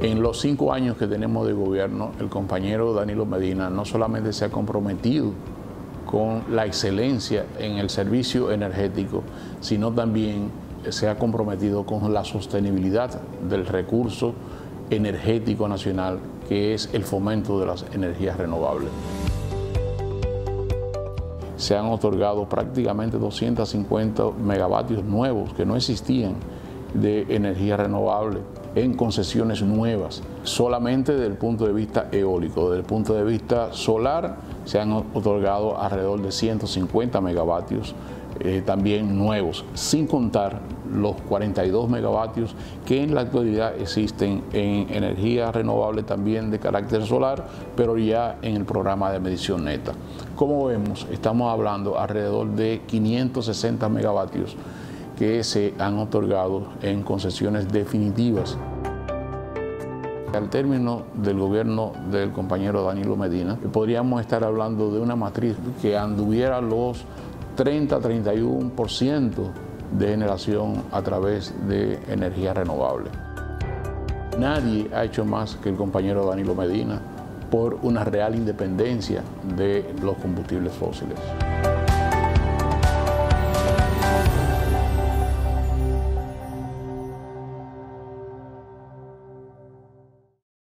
En los cinco años que tenemos de gobierno, el compañero Danilo Medina no solamente se ha comprometido con la excelencia en el servicio energético, sino también se ha comprometido con la sostenibilidad del recurso energético nacional, que es el fomento de las energías renovables. Se han otorgado prácticamente 250 megavatios nuevos que no existían de energía renovable en concesiones nuevas, solamente desde el punto de vista eólico. Desde el punto de vista solar se han otorgado alrededor de 150 megavatios eh, también nuevos, sin contar los 42 megavatios que en la actualidad existen en energía renovable también de carácter solar, pero ya en el programa de medición neta. Como vemos, estamos hablando alrededor de 560 megavatios que se han otorgado en concesiones definitivas. Al término del gobierno del compañero Danilo Medina, podríamos estar hablando de una matriz que anduviera los 30-31% de generación a través de energía renovable. Nadie ha hecho más que el compañero Danilo Medina por una real independencia de los combustibles fósiles.